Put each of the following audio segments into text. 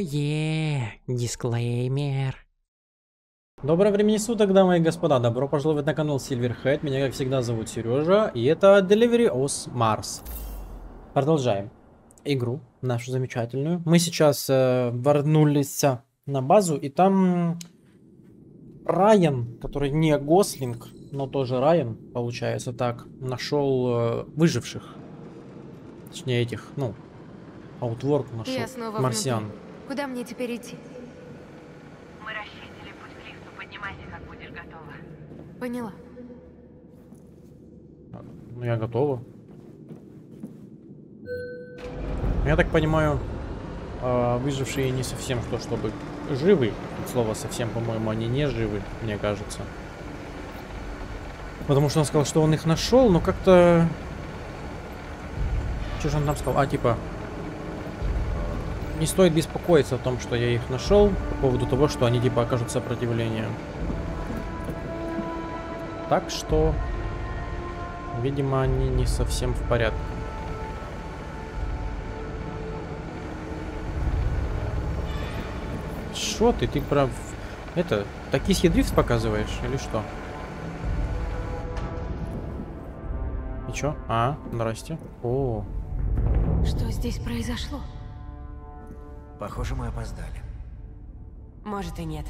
е дисклеймер. Доброго времени суток, дамы и господа. Добро пожаловать на канал Silverhead. Меня, как всегда, зовут Сережа. И это Delivery of Mars. Продолжаем игру нашу замечательную. Мы сейчас э, вернулись на базу, и там Райан, который не Гослинг, но тоже Райан, получается так, нашел э, выживших. Точнее, этих, ну, Аутворк нашел. Марсиан. внутри. Куда мне теперь идти? Мы расчистили путь к лифту. Поднимайся, как будешь готова. Поняла. Ну, я готова. Я так понимаю, а, выжившие не совсем то, чтобы живы. От слова совсем, по-моему, они не живы, мне кажется. Потому что он сказал, что он их нашел, но как-то... Что же он там сказал? А, типа... Не стоит беспокоиться о том, что я их нашел, по поводу того, что они типа окажут сопротивление. Так что... Видимо, они не совсем в порядке. Что ты? Ты прав... Это, токийский дрифт показываешь или что? И чё? А, здрасте. О, Что здесь произошло? Похоже, мы опоздали. Может и нет.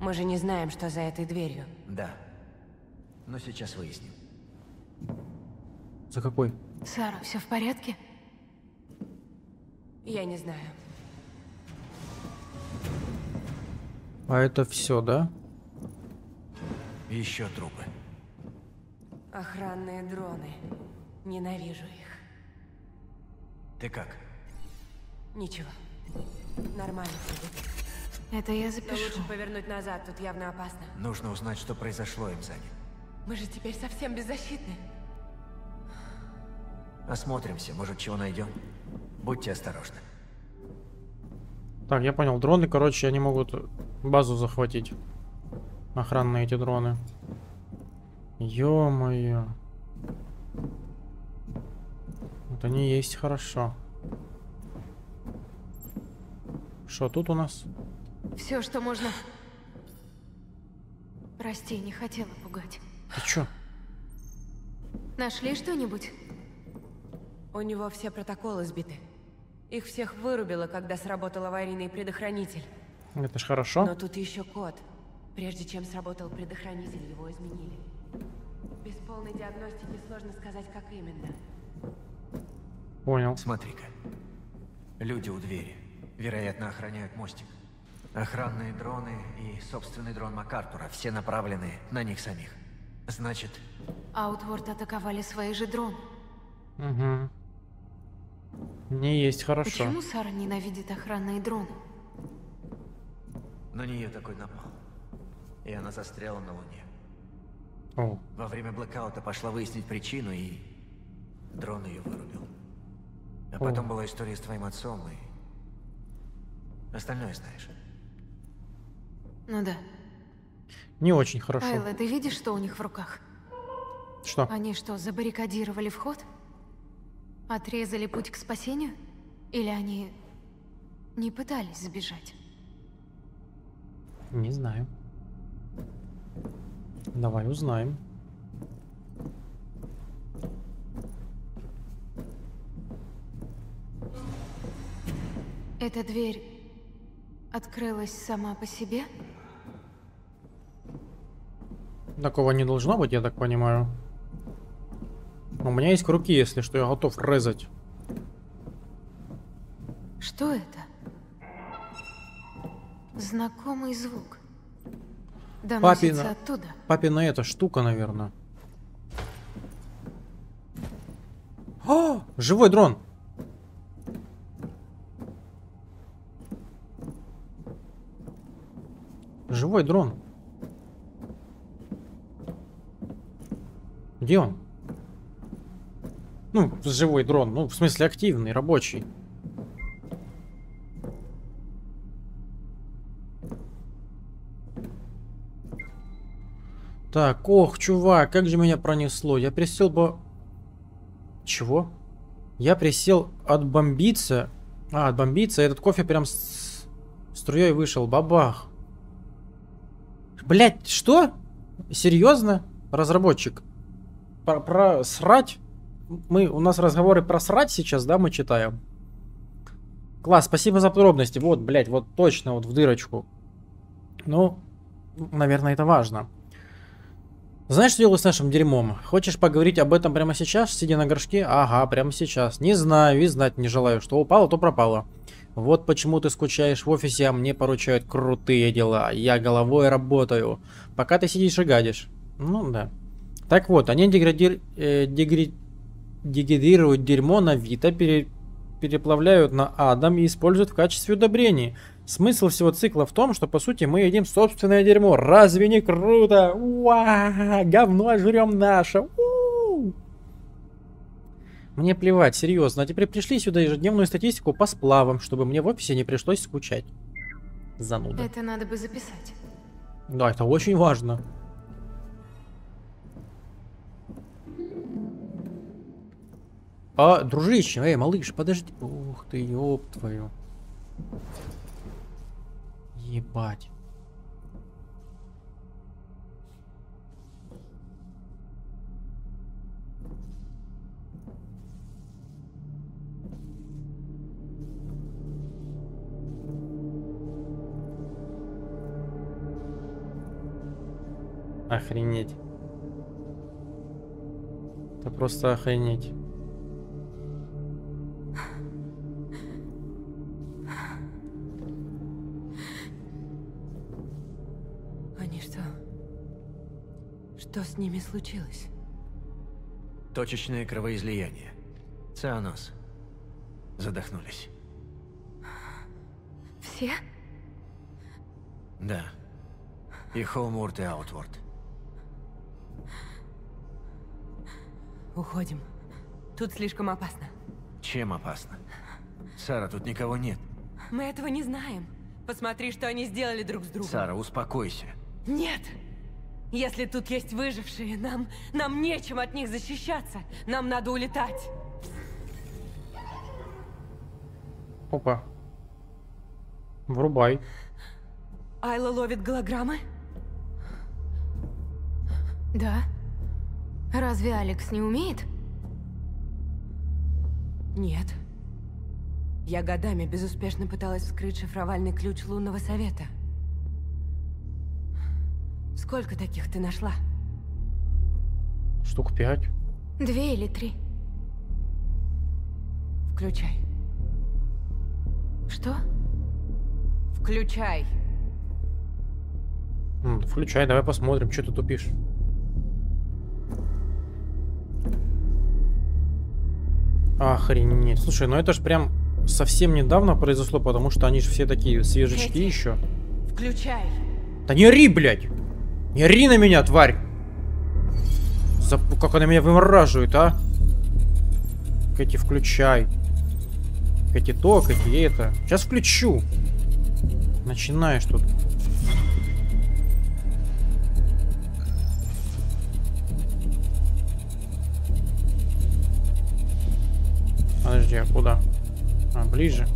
Мы же не знаем, что за этой дверью. Да. Но сейчас выясним. за какой? Сара, все в порядке? Я не знаю. А это все, да? Еще трупы. Охранные дроны. Ненавижу их. Ты как? Ничего. Нормально будет. Это я Но запишу. лучше повернуть назад, тут явно опасно. Нужно узнать, что произошло им за ним. Мы же теперь совсем беззащитны. Осмотримся, может, чего найдем. Будьте осторожны. Так, я понял. Дроны, короче, они могут базу захватить. Охранные эти дроны. Ё-моё. Вот они есть хорошо. Что тут у нас? Все, что можно. Прости, не хотела пугать. Ты чё? Нашли что-нибудь? У него все протоколы сбиты. Их всех вырубило, когда сработал аварийный предохранитель. Это ж хорошо. Но тут еще код. Прежде чем сработал предохранитель, его изменили. Без полной диагностики сложно сказать, как именно. Понял. Смотри-ка. Люди у двери. Вероятно, охраняют мостик. Охранные дроны и собственный дрон МакАртура. Все направлены на них самих. Значит, Аутворд атаковали свои же дроны. Угу. Не есть хорошо. Почему Сара ненавидит охранные дроны? на нее такой напал. И она застряла на Луне. О, Во время блэкаута пошла выяснить причину, и дрон ее вырубил. А потом О. была история с твоим отцом, и... Остальное знаешь. Ну да. не очень хорошо. Айла, ты видишь, что у них в руках? Что? Они что, забаррикадировали вход? Отрезали путь к спасению? Или они не пытались сбежать? Не знаю. Давай узнаем. Эта дверь открылась сама по себе? Такого не должно быть, я так понимаю. У меня есть круги, если что, я готов резать. Что это? Знакомый звук. Папина. оттуда. Папина эта штука, наверное. О, живой дрон. Живой дрон. Где он? Ну, живой дрон. Ну, в смысле, активный, рабочий. Так, ох, чувак, как же меня пронесло. Я присел бы... Чего? Я присел отбомбиться. А, отбомбиться. Этот кофе прям с... Струей вышел, бабах. Блять, что? Серьезно? Разработчик? Про, про срать? Мы, у нас разговоры про срать сейчас, да, мы читаем? Класс, спасибо за подробности. Вот, блять, вот точно, вот в дырочку. Ну, наверное, это важно. Знаешь, что делать с нашим дерьмом? Хочешь поговорить об этом прямо сейчас, сидя на горшке? Ага, прямо сейчас. Не знаю и знать не желаю. Что упало, то пропало. Вот почему ты скучаешь в офисе, а мне поручают крутые дела. Я головой работаю. Пока ты сидишь и гадишь. Ну да. Так вот, они деградир... э, дегри- дегидрируют дерьмо на Вита, пере... переплавляют на Адам и используют в качестве удобрений. Смысл всего цикла в том, что по сути мы едим собственное дерьмо. Разве не круто? Уа, говно жрем наше. Мне плевать, серьезно. А теперь пришли сюда ежедневную статистику по сплавам, чтобы мне в офисе не пришлось скучать. Зануда. Это надо бы записать. Да, это очень важно. А, дружище, эй, малыш, подожди. Ух ты, ёб твою. Ебать. Охренеть. Это просто охренеть. Что с ними случилось? Точечное кровоизлияние. Цианоз. Задохнулись. Все? Да. И Хоумворд, и Аутворд. Уходим. Тут слишком опасно. Чем опасно? Сара, тут никого нет. Мы этого не знаем. Посмотри, что они сделали друг с другом. Сара, успокойся. Нет! Если тут есть выжившие, нам... нам нечем от них защищаться. Нам надо улетать. Опа. Врубай. Айла ловит голограммы? Да. Разве Алекс не умеет? Нет. Я годами безуспешно пыталась вскрыть шифровальный ключ лунного совета. Сколько таких ты нашла? Штук пять. Две или три. Включай. Что? Включай. М, Включай, давай посмотрим, что ты тупишь. Охренеть. Слушай, ну это ж прям совсем недавно произошло, потому что они же все такие свежечки Кэти. еще. Включай. Да не ори, блядь! Не ори на меня, тварь! За... Как она меня вымораживает, а? Кэти, включай. Кэти то, Кэти это. Сейчас включу. Начинаешь тут. Подожди, а куда? А, ближе.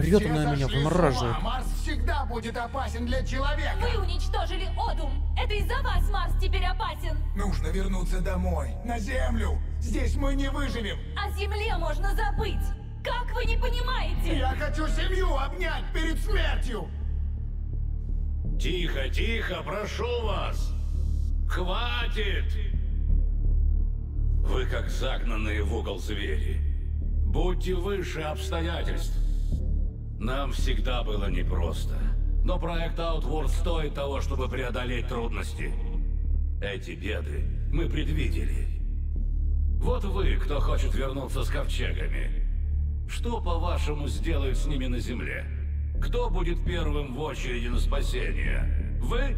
Все она на меня, вымораживает. Марс всегда будет опасен для человека. Вы уничтожили Одум! Это из-за вас Марс теперь опасен! Нужно вернуться домой, на Землю. Здесь мы не выживем. О Земле можно забыть! Как вы не понимаете? Я хочу семью обнять перед смертью. Тихо, тихо, прошу вас! Хватит! Вы как загнанные в угол звери. Будьте выше обстоятельств. Нам всегда было непросто. Но проект Outward стоит того, чтобы преодолеть трудности. Эти беды мы предвидели. Вот вы, кто хочет вернуться с ковчегами. Что, по-вашему, сделают с ними на земле? Кто будет первым в очереди на спасение? Вы?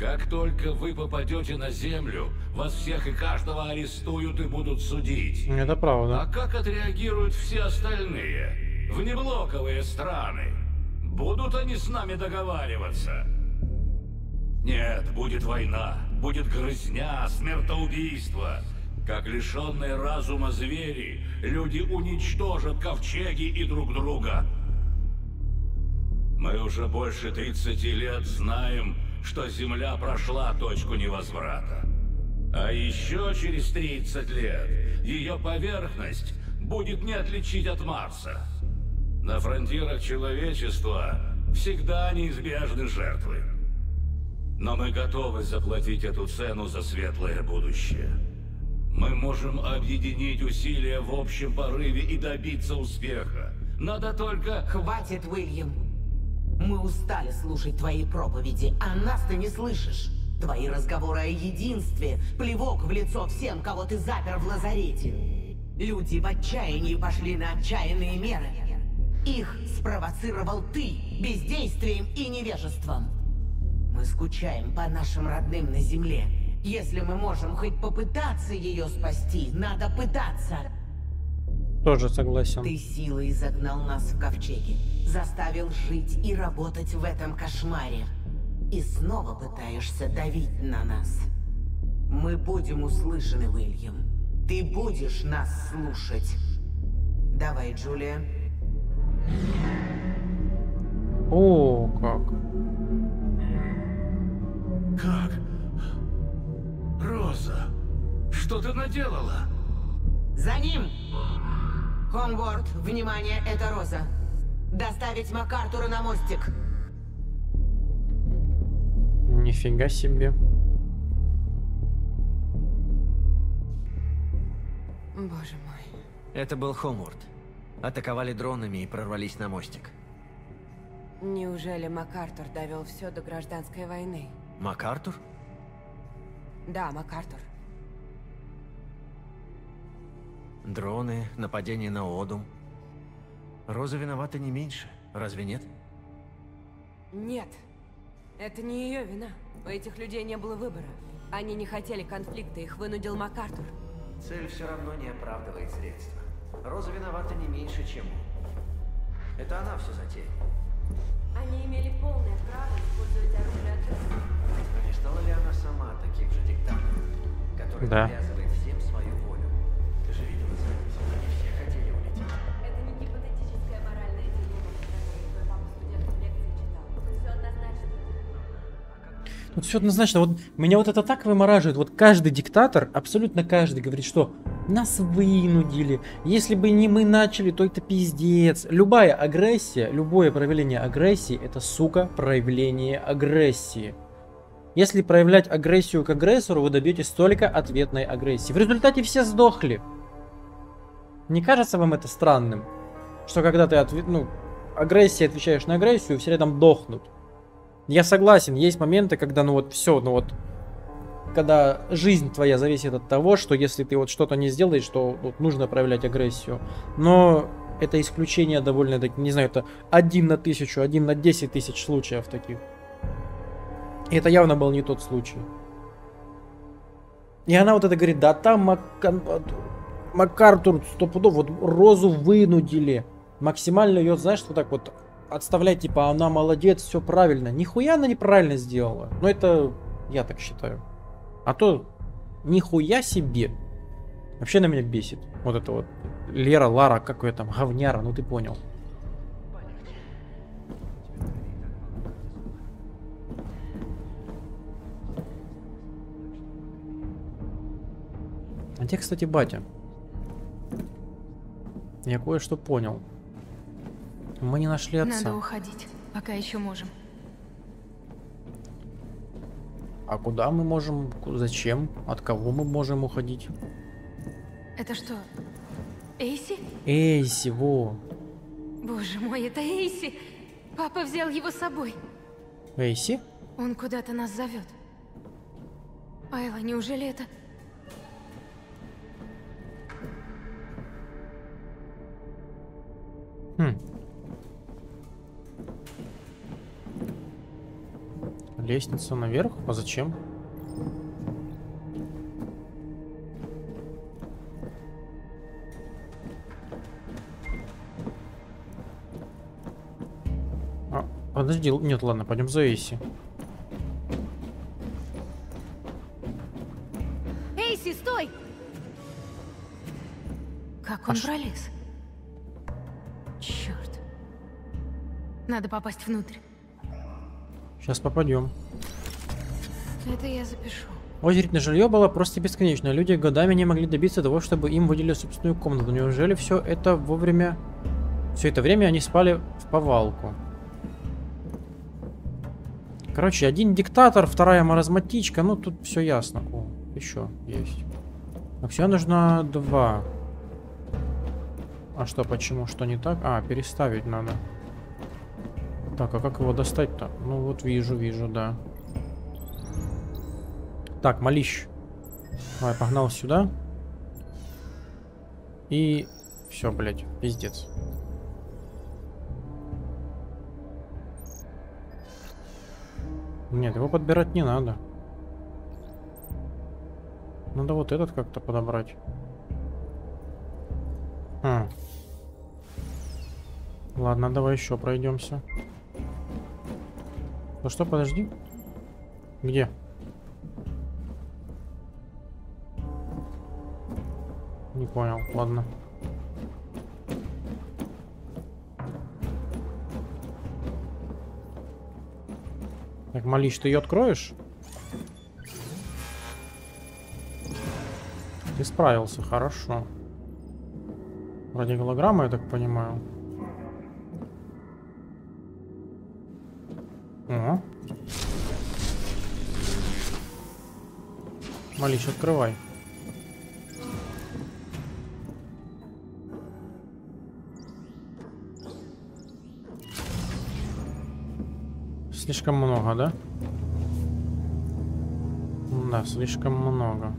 Как только вы попадете на землю, вас всех и каждого арестуют и будут судить. Это правда. А как отреагируют все остальные? Внеблоковые страны. Будут они с нами договариваться? Нет, будет война, будет грызня, смертоубийство. Как лишенные разума звери, люди уничтожат ковчеги и друг друга. Мы уже больше 30 лет знаем, что Земля прошла точку невозврата. А еще через 30 лет ее поверхность будет не отличить от Марса. На фронтирах человечества всегда неизбежны жертвы. Но мы готовы заплатить эту цену за светлое будущее. Мы можем объединить усилия в общем порыве и добиться успеха. Надо только... Хватит, Уильям. Мы устали слушать твои проповеди, а нас ты не слышишь. Твои разговоры о единстве – плевок в лицо всем, кого ты запер в лазарете. Люди в отчаянии пошли на отчаянные меры. Их спровоцировал ты бездействием и невежеством. Мы скучаем по нашим родным на земле. Если мы можем хоть попытаться ее спасти, надо пытаться. Тоже согласен. Ты силой загнал нас в ковчеги, заставил жить и работать в этом кошмаре. И снова пытаешься давить на нас. Мы будем услышаны, Уильям. Ты будешь нас слушать. Давай, Джулия. О, как. Как? Роза, что ты наделала? За ним! Хомворд, внимание, это Роза. Доставить МакАртура на мостик. Нифига себе. Боже мой. Это был Хомурд. Атаковали дронами и прорвались на мостик. Неужели МакАртур довел все до гражданской войны? МакАртур? Да, МакАртур. Дроны, нападение на Одум. Роза виновата не меньше, разве нет? Нет. Это не ее вина. У этих людей не было выбора. Они не хотели конфликта, их вынудил МакАртур. Цель все равно не оправдывает средства. Роза виновата не меньше, чем он. Это она все затеяла. Они имели полное право использовать оружие агрессии. Не стала ли она сама таким же диктатором, который Да. навязывает всем свою волю? Ты же видела запись, они все хотели улететь. Это не гипотетическая моральная дилемма, которую твой папа студентам лекции читал. Тут все однозначно. Тут все однозначно. Вот меня вот это так вымораживает. Вот каждый диктатор, абсолютно каждый говорит, что нас вынудили. Если бы не мы начали, то это пиздец. Любая агрессия, любое проявление агрессии, это, сука, проявление агрессии. Если проявлять агрессию к агрессору, вы добьетесь только ответной агрессии. В результате все сдохли. Не кажется вам это странным? Что когда ты отве- ну, агрессией отвечаешь на агрессию, все рядом дохнут. Я согласен, есть моменты, когда, ну вот все, ну вот, когда жизнь твоя зависит от того, что если ты вот что-то не сделаешь, то вот, нужно проявлять агрессию. Но это исключение довольно, не знаю, это один на тысячу, один на десять тысяч случаев таких. И это явно был не тот случай. И она вот это говорит, да там Мак- МакАртур стопудов, вот Розу вынудили. Максимально ее, знаешь, вот так вот отставлять, типа, она молодец, все правильно. Нихуя она неправильно сделала. Но это я так считаю. А то нихуя себе. Вообще на меня бесит. Вот это вот. Лера, Лара, какой там, говняра, ну ты понял. А где, кстати, батя? Я кое-что понял. Мы не нашли отца. Надо уходить, пока еще можем. А куда мы можем? Зачем? От кого мы можем уходить? Это что, Эйси? Эйси, во. Боже мой, это Эйси! Папа взял его с собой. Эйси? Он куда-то нас зовет. Айла, неужели это... Хм. Лестница наверх? А зачем? А, подожди, нет, ладно, пойдем за Эйси. Эйси, стой! Как он а пролез? Черт. Надо попасть внутрь. Сейчас попадем. Это я запишу. Очередь на жилье была просто бесконечна. Люди годами не могли добиться того, чтобы им выделили собственную комнату. Неужели все это вовремя... Все это время они спали в повалку? Короче, один диктатор, вторая маразматичка. Ну, тут все ясно. О, еще есть. Так, все нужно два. А что, почему? Что не так? А, переставить надо. Так, а как его достать-то? Ну, вот вижу, вижу, да. Так, малищ. Давай, погнал сюда. И все, блядь, пиздец. Нет, его подбирать не надо. Надо вот этот как-то подобрать. А. Ладно, давай еще пройдемся. Ну что, подожди. Где? Не понял, ладно. Так, Малиш, ты ее откроешь? Ты справился, хорошо. Вроде голограмма, я так понимаю. Малиш, открывай. Слишком много, да? Да, слишком много.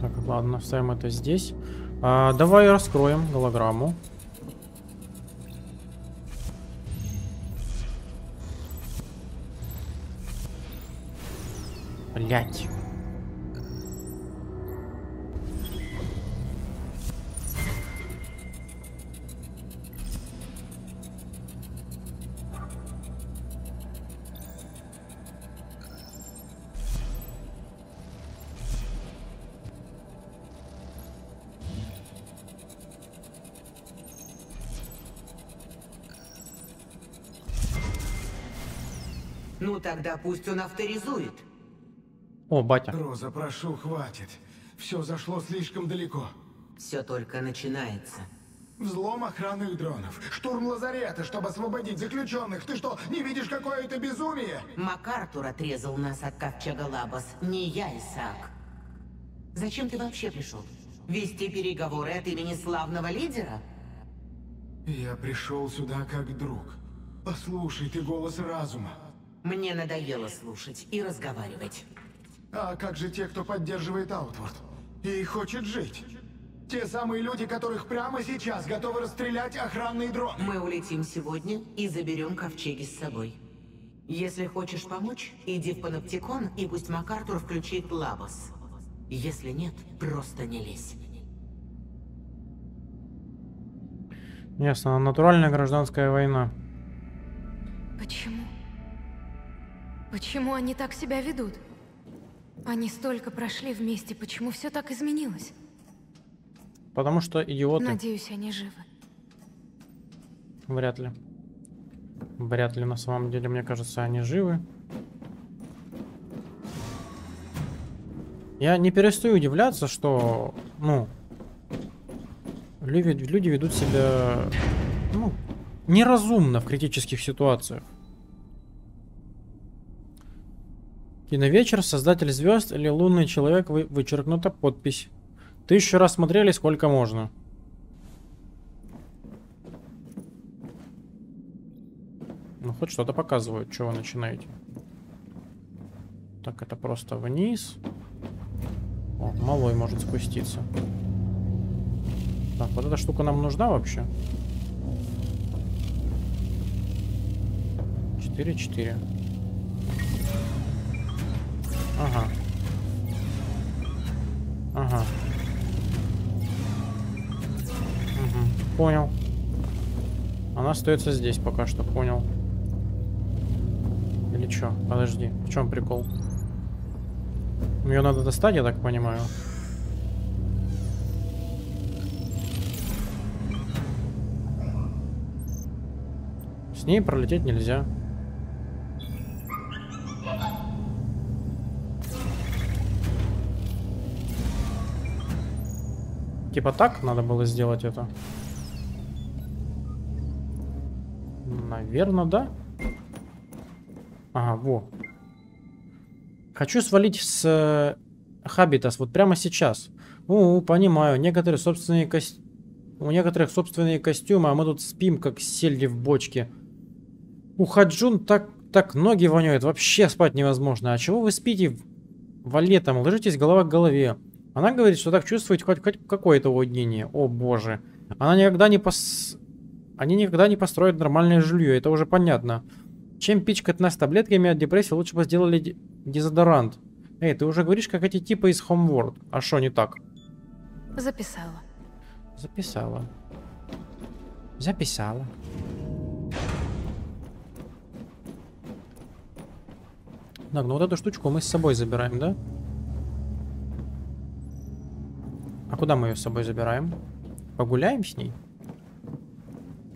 Так, ладно, ставим это здесь. А, давай раскроем голограмму. Блять. Ну тогда пусть он авторизует. О, батя. Роза, прошу, хватит. Все зашло слишком далеко. Все только начинается. Взлом охранных дронов. Штурм лазарета, чтобы освободить заключенных. Ты что, не видишь, какое это безумие? МакАртур отрезал нас от Ковчега Лабос, не я, Исаак. Зачем ты вообще пришел? Вести переговоры от имени славного лидера? Я пришел сюда как друг. Послушай ты голос разума. Мне надоело слушать и разговаривать. А как же те, кто поддерживает Аутворд? И хочет жить? Те самые люди, которых прямо сейчас готовы расстрелять охранные дроны. Мы улетим сегодня и заберем ковчеги с собой. Если хочешь помочь, иди в Паноптикон и пусть МакАртур включит Лабос. Если нет, просто не лезь. Ясно, натуральная гражданская война. Почему? Почему они так себя ведут? Они столько прошли вместе, почему все так изменилось? Потому что идиоты. Надеюсь, они живы. Вряд ли. Вряд ли на самом деле, мне кажется, они живы. Я не перестаю удивляться, что, ну, люди, люди ведут себя, ну, неразумно в критических ситуациях. Киновечер, создатель звезд или лунный человек, вы, вычеркнута подпись. Тысячу раз смотрели, сколько можно. Ну, хоть что-то показывают, что вы начинаете. Так, это просто вниз. О, малой может спуститься. Так, вот эта штука нам нужна вообще? 4-4. Ага. Ага. Угу. Понял. Она остается здесь пока что, понял. Или что? Подожди, в чем прикол? Ее надо достать, я так понимаю. С ней пролететь нельзя. Типа так надо было сделать это? Наверное, да. Ага, во. Хочу свалить с э, Хабитас вот прямо сейчас. У, понимаю, некоторые собственные кос... у некоторых собственные костюмы, а мы тут спим, как сельди в бочке. У Хаджун так, так ноги воняют, вообще спать невозможно. А чего вы спите валетом? Ложитесь голова к голове. Она говорит, что так чувствуете хоть, хоть какое-то уединение. О боже. Она никогда не пос... Они никогда не построят нормальное жилье, это уже понятно. Чем пичкать нас таблетками от депрессии, лучше бы сделали дезодорант. Эй, ты уже говоришь, как эти типы из Homeworld. А что не так? Записала. Записала. Записала. Так, ну вот эту штучку мы с собой забираем, да? А куда мы ее с собой забираем? Погуляем с ней?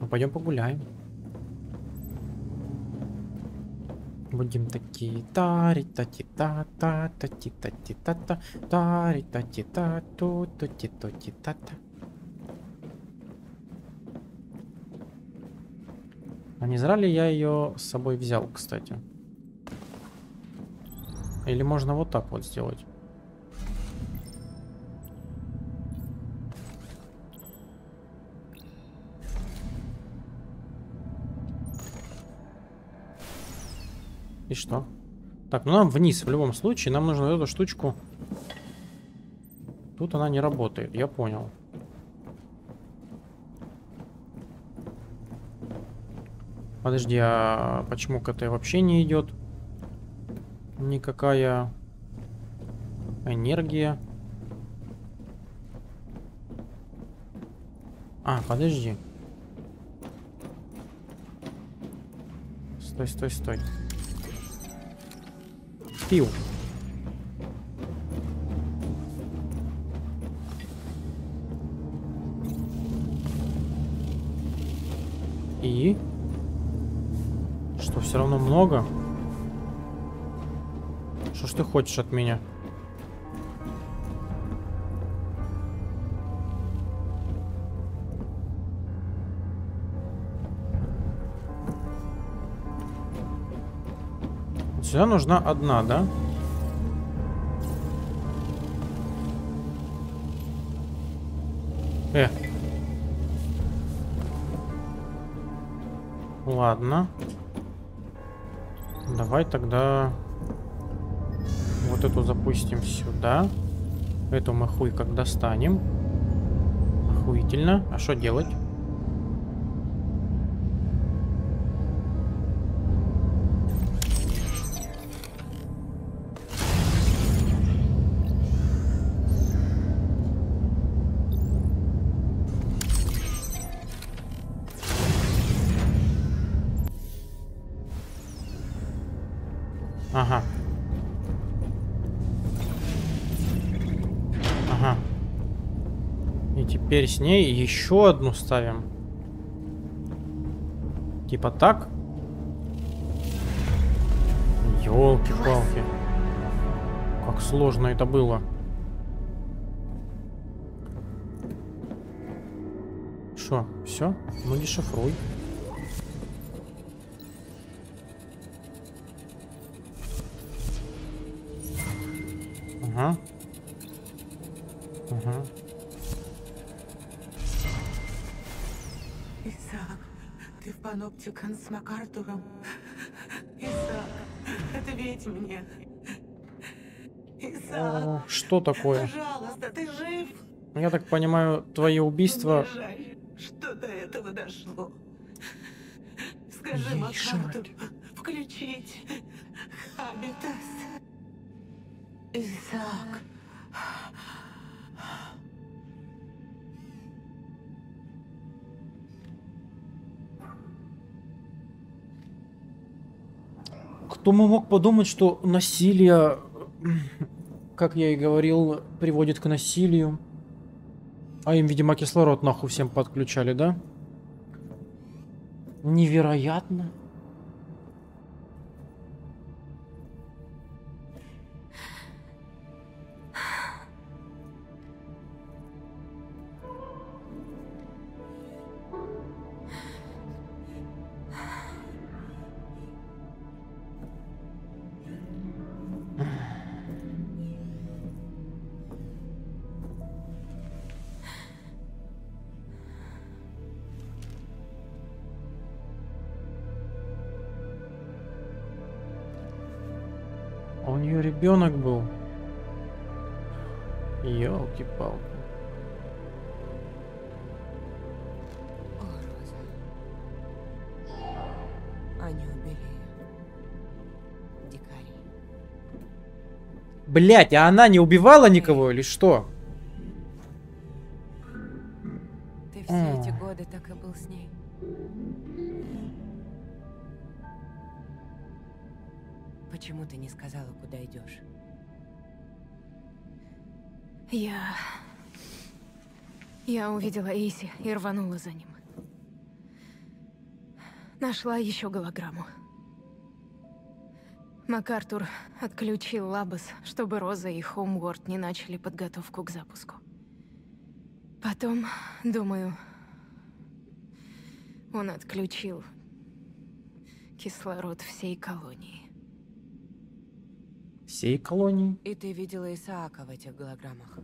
Ну, пойдем погуляем. Будем такие тари та ти та та та ти та ти та та тари та ти та ту ту ти то ти та та А не зря ли я ее с собой взял, кстати? Или можно вот так вот сделать? И что? Так, ну нам вниз в любом случае. Нам нужно эту штучку... Тут она не работает, я понял. Подожди, а почему КТ вообще не идет? Никакая энергия. А, подожди. Стой, стой, стой. Пил. И? Что, все равно много? Что ж ты хочешь от меня? Сюда нужна одна, да? Э. Ладно. Давай тогда вот эту запустим сюда. Эту мы хуй как достанем. Охуительно. А что делать? Теперь с ней еще одну ставим. Типа так? Ёлки-палки. Как сложно это было. Что, все? Ну дешифруй. Ага. Ага. Паноптикан с Макартуром? Исаак, ответь мне. Исаак, О, что такое? пожалуйста, ты жив? Я так понимаю, твои убийства... Бы мог подумать, что насилие, как я и говорил, приводит к насилию. А им, видимо, кислород нахуй всем подключали, да? Невероятно. Нее ребенок был. Елки-палки. Они убили ее. Дикари. Блять, а она не убивала никого или что? Увидела Эйси и рванула за ним. Нашла еще голограмму. МакАртур отключил Лабос, чтобы Роза и Хоумворд не начали подготовку к запуску. Потом, думаю, он отключил кислород всей колонии. Всей колонии? И ты видела Исаака в этих голограммах.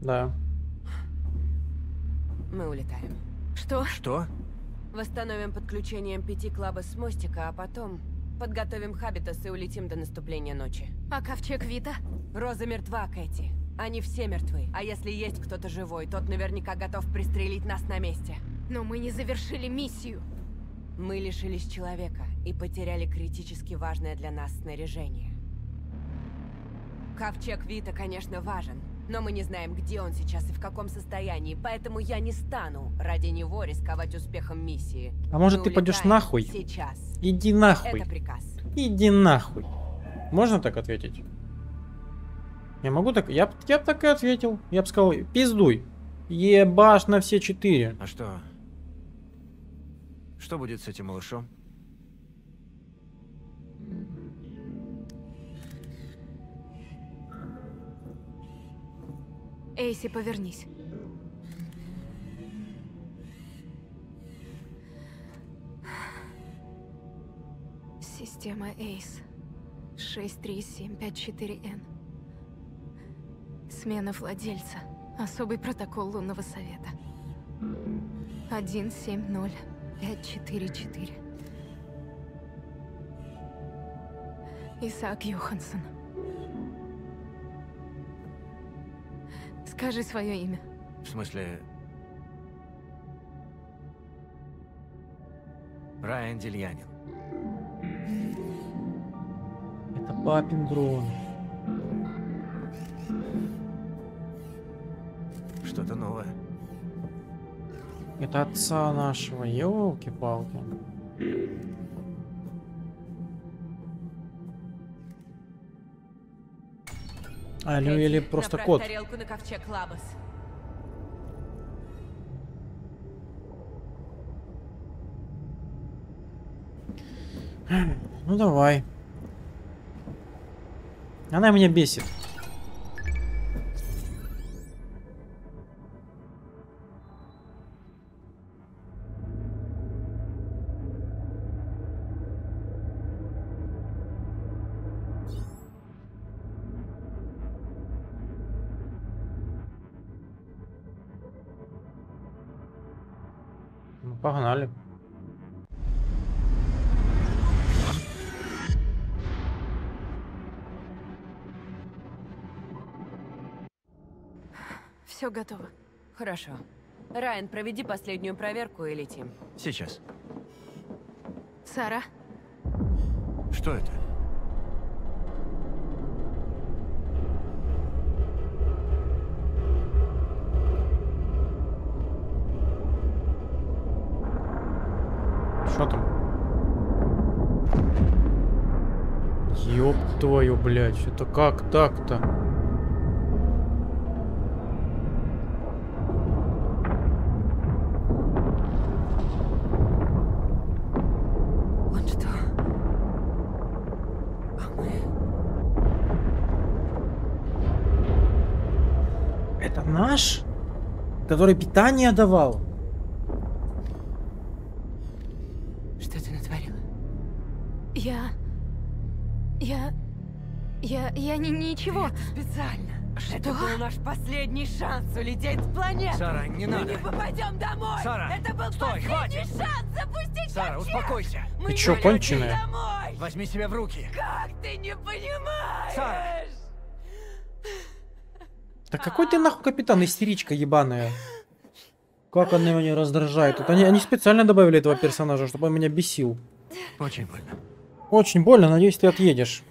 Да. Мы улетаем. Что? Что? Восстановим подключением пяти клаба с мостика, а потом подготовим Хабитас и улетим до наступления ночи. А ковчег Вита? Роза мертва, Кэти. Они все мертвы. А если есть кто-то живой, тот наверняка готов пристрелить нас на месте. Но мы не завершили миссию. Мы лишились человека и потеряли критически важное для нас снаряжение. Ковчег Вита, конечно, важен, но мы не знаем, где он сейчас и в каком состоянии, поэтому я не стану ради него рисковать успехом миссии. А может Мы ты пойдешь нахуй? Сейчас. Иди нахуй. Это приказ. Иди нахуй. Можно так ответить? Я могу так? Я, я бы так и ответил. Я бы сказал, пиздуй. Ебаш на все четыре. А что? Что будет с этим малышом? Эйси, повернись. Система Эйс. 63754Н. Смена владельца. Особый протокол Лунного Совета. 170544. Исаак Йоханссон. Скажи свое имя. В смысле... Райан Дельянин. Это папин дрон. Что-то новое. Это отца нашего. Елки-палки. Алло, Кэти, или просто направь кот. тарелку на ковчег Лабос. Ну давай. Она меня бесит. Все готово. Хорошо. Райан, проведи последнюю проверку и летим. Сейчас. Сара, Что это? Что там? Ёб твою, блядь, это как так-то? Он что? А мы... Это наш? Который питание давал? Что ты натворила? Я... Я... Я... Я не ничего. Специально. Что? Это был наш последний шанс улететь с планеты. Сара, не Мы надо. не попадем домой. Сара, Это был стой, последний хватит. шанс запустить Сара, ковчег. успокойся. Мы Ты полетим конченая? домой. Возьми себя в руки. Как ты не понимаешь? Сара. Да какой ты нахуй капитан, истеричка ебаная. Как она меня раздражает. Это они, они специально добавили этого персонажа, чтобы он меня бесил. Очень больно. Очень больно, надеюсь, ты отъедешь.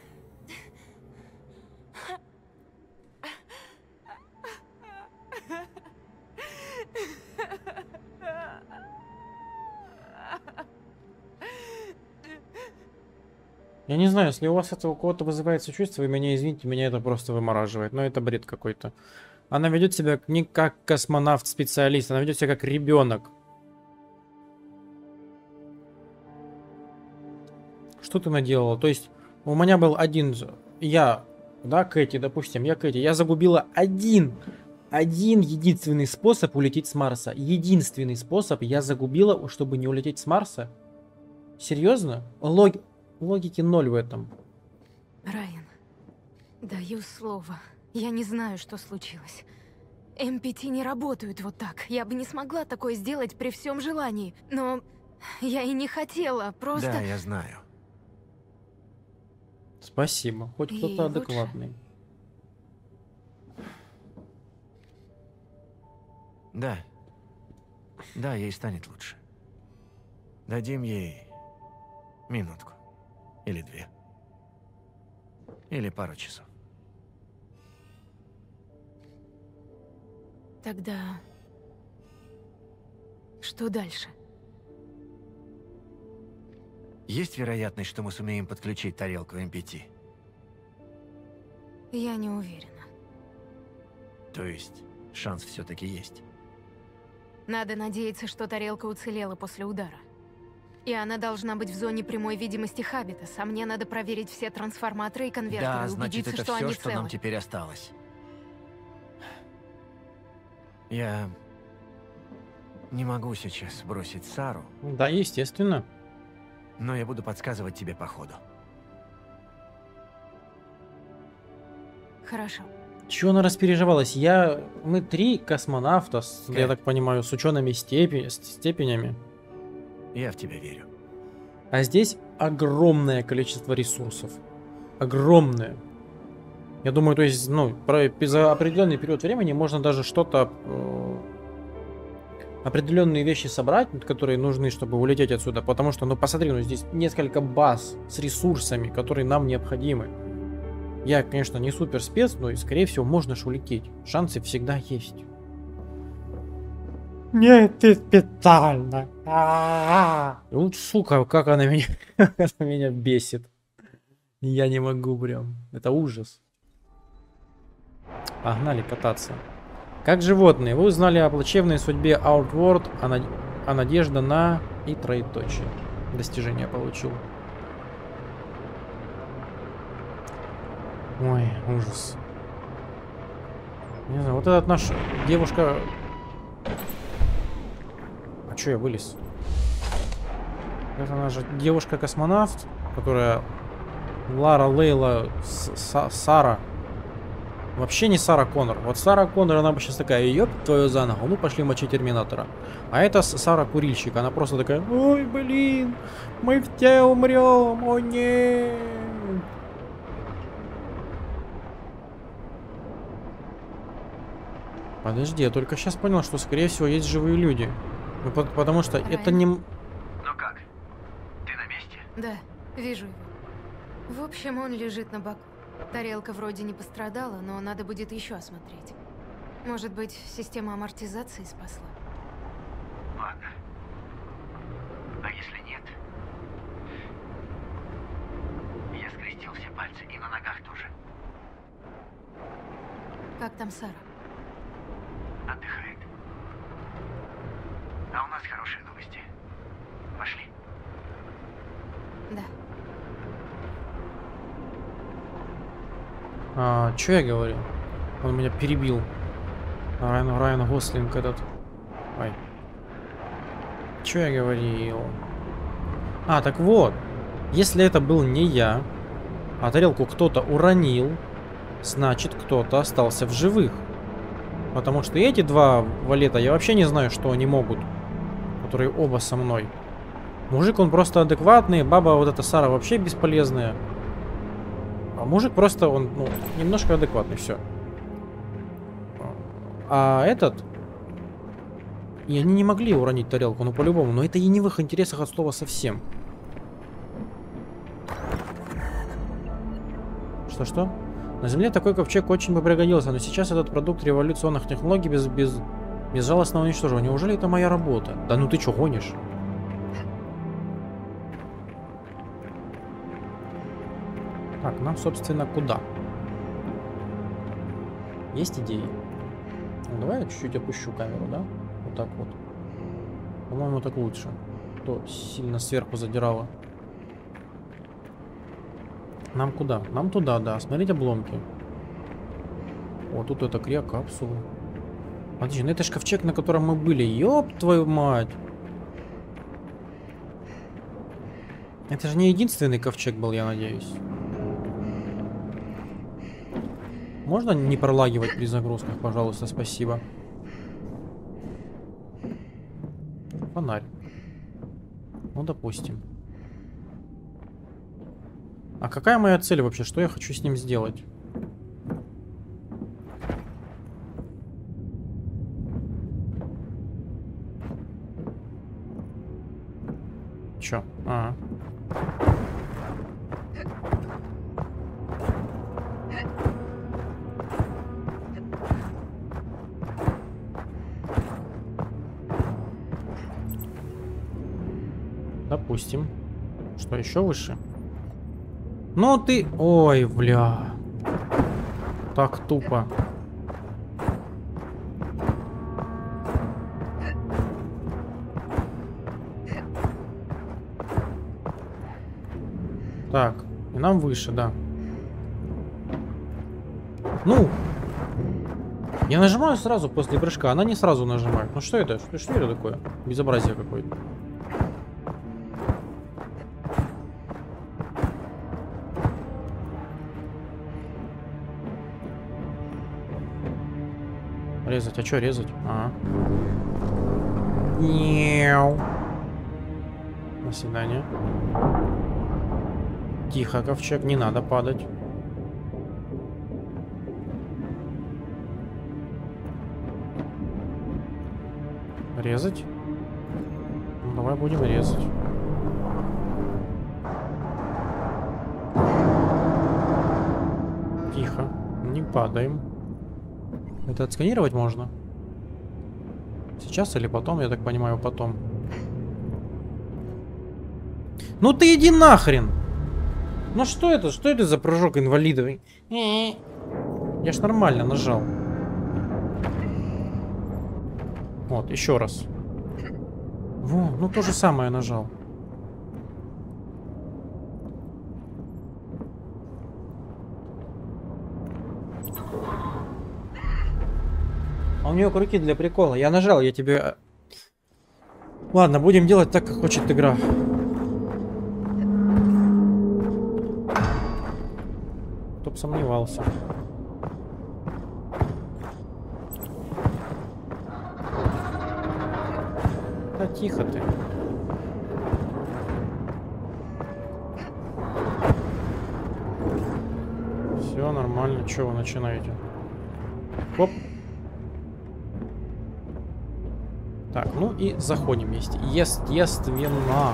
Я не знаю, если у вас это у кого-то вызывает сочувствие, вы меня извините, меня это просто вымораживает. Но это бред какой-то. Она ведет себя не как космонавт-специалист, она ведет себя как ребенок. Что ты наделала? То есть у меня был один, я, да, Кэти, допустим, я Кэти, я загубила один, один единственный способ улететь с Марса. Единственный способ я загубила, чтобы не улететь с Марса. Серьезно? Лог... Логики ноль в этом. Райан, даю слово. Я не знаю, что случилось. МПТ не работают вот так. Я бы не смогла такое сделать при всем желании. Но я и не хотела, просто... Да, я знаю. Спасибо. Хоть кто-то лучше? адекватный. Да. Да, ей станет лучше. Дадим ей минутку. Или две. Или пару часов. Тогда... Что дальше? Есть вероятность, что мы сумеем подключить тарелку МПТ? Я не уверена. То есть, шанс все-таки есть. Надо надеяться, что тарелка уцелела после удара. И она должна быть в зоне прямой видимости Хабитас, а мне надо проверить все трансформаторы и конвертеры Да, и значит, убедиться, это что все, они что целы. нам теперь осталось. Я не могу сейчас бросить Сару, Да, естественно. но я буду подсказывать тебе по ходу. Хорошо. Чего она распереживалась? Я... Мы три космонавта, с- я Кэт. так понимаю, с учеными степи... степенями. Я в тебя верю. А здесь огромное количество ресурсов. Огромное. Я думаю, то есть, ну, про- за определенный период времени можно даже что-то... э, определенные вещи собрать, которые нужны, чтобы улететь отсюда. Потому что, ну, посмотри, ну, здесь несколько баз с ресурсами, которые нам необходимы. Я, конечно, не супер спец, но, скорее всего, можно ж улететь. Шансы всегда есть. Нет, ты специально. Вот, сука, как она меня, она меня бесит. Я не могу прям. Это ужас. Погнали кататься. Как животные, вы узнали о плачевной судьбе Outward, а, над- а надежда на и троеточие. Достижение получил. Ой, ужас. Не знаю, вот этот наш девушка... А чё я вылез? Это наша девушка-космонавт, которая Лара Лейла С- Са- Сара. Вообще не Сара Коннор. Вот Сара Коннор, она бы сейчас такая, ёб твою за ногу, ну пошли мочить Терминатора. А это Сара Курильщик, она просто такая, ой, блин, мы все умрем, о нет. Подожди, я только сейчас понял, что скорее всего есть живые люди. Ну, потому что Райан. это не... Ну как? Ты на месте? Да, вижу его. В общем, он лежит на боку. Тарелка вроде не пострадала, но надо будет еще осмотреть. Может быть, система амортизации спасла? Ладно. А если нет? Я скрестил все пальцы и на ногах тоже. Как там Сара? А у нас хорошие новости. Пошли. Да. А, что я говорил? Он меня перебил. Райан, Райан Гослинг этот. Ой. Что я говорил? А, так вот. Если это был не я, а тарелку кто-то уронил, значит кто-то остался в живых. Потому что эти два валета, я вообще не знаю, что они могут. Которые оба со мной. Мужик, он просто адекватный, баба вот эта Сара вообще бесполезная. А мужик просто, он, ну, немножко адекватный, все. А этот... И они не могли уронить тарелку, ну по-любому. Но это и не в их интересах от слова совсем. Что-что? На Земле такой ковчег очень бы пригодился, но сейчас этот продукт революционных технологий без, без, безжалостно уничтожен. Неужели это моя работа? Да ну ты чё гонишь? Так, нам, собственно, куда? Есть идеи? Ну, давай я чуть-чуть опущу камеру, да? Вот так вот. По-моему, так лучше. То сильно сверху задирало. Нам куда? Нам туда, да. Смотрите обломки. О, тут это крия капсулы. Подожди, ну это ж ковчег, на котором мы были. Ёб твою мать. Это же не единственный ковчег был, я надеюсь. Можно не пролагивать при загрузках, пожалуйста, спасибо. Фонарь. Ну, допустим. А какая моя цель вообще? Что я хочу с ним сделать? Чё? А. Допустим. Что еще выше? Ну ты... Ой, бля. Так тупо. Так, и нам выше, да. Ну! Я нажимаю сразу после прыжка, она не сразу нажимает. Ну что это? Что, что это такое? Безобразие какое-то. Резать, а что резать? А. Няу. До свидания. Тихо, ковчег, не надо падать. Резать? Ну, давай будем резать. Тихо, не падаем. Это отсканировать можно? Сейчас или потом, я так понимаю, потом. Ну ты иди нахрен! Ну что это? Что это за прыжок инвалидовый? Я ж нормально нажал. Вот, еще раз. Во, ну то же самое нажал. А у нее крюки для прикола. Я нажал, я тебе... э, Ладно, будем делать так, как хочет игра. Сомневался. Да тихо ты. Все нормально. Чего вы начинаете? Хоп. Так, ну и заходим вместе. Естественно.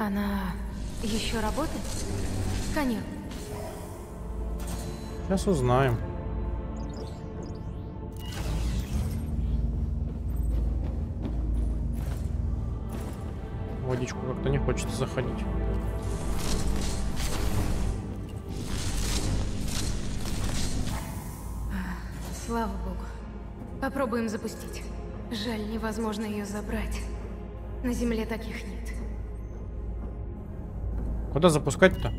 Она еще работает? Конек. Сейчас узнаем. Водичку как-то не хочется заходить. Слава богу. Попробуем запустить. Жаль, невозможно ее забрать. На земле таких нет. Куда запускать-то?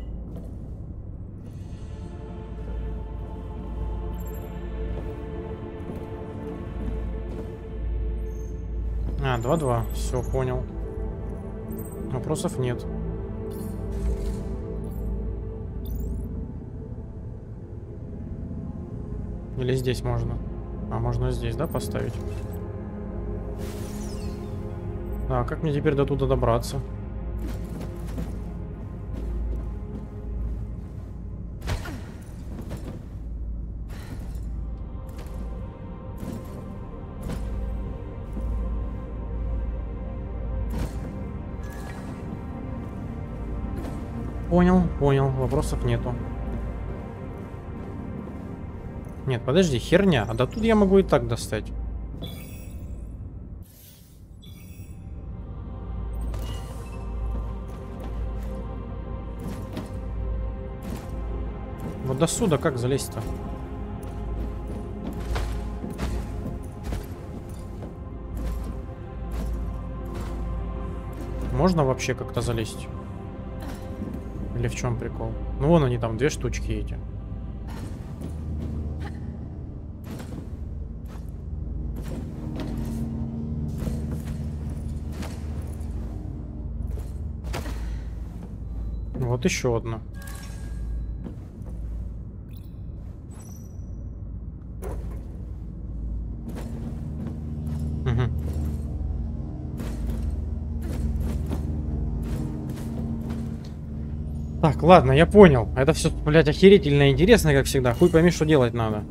А, 2-2. Все, понял. Вопросов нет. Или здесь можно? А, можно здесь, да, поставить? А, как мне теперь до туда добраться? Вопросов нету. Нет, подожди, херня. А до тут я могу и так достать. Вот до сюда как залезть-то? Можно вообще как-то залезть? Или в чем прикол? Ну вон они там, две штучки эти. Вот еще одна. Ладно, я понял. Это все, блядь, охерительно интересно, как всегда. Хуй пойми, что делать надо.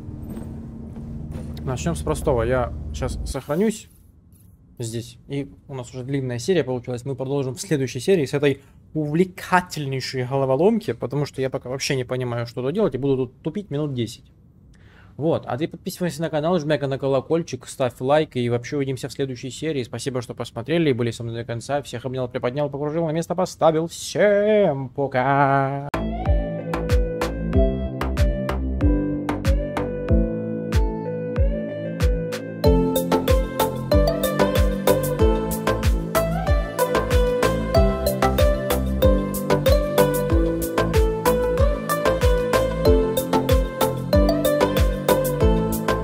Начнем с простого. Я сейчас сохранюсь здесь. И у нас уже длинная серия получилась. Мы продолжим в следующей серии с этой увлекательнейшей головоломки, потому что я пока вообще не понимаю, что тут делать, и буду тут тупить минут 10. Вот, а ты подписывайся на канал, жмяй на колокольчик, ставь лайк, и вообще увидимся в следующей серии. Спасибо, что посмотрели и были со мной до конца. Всех обнял, приподнял, покружил, на место поставил. Всем пока!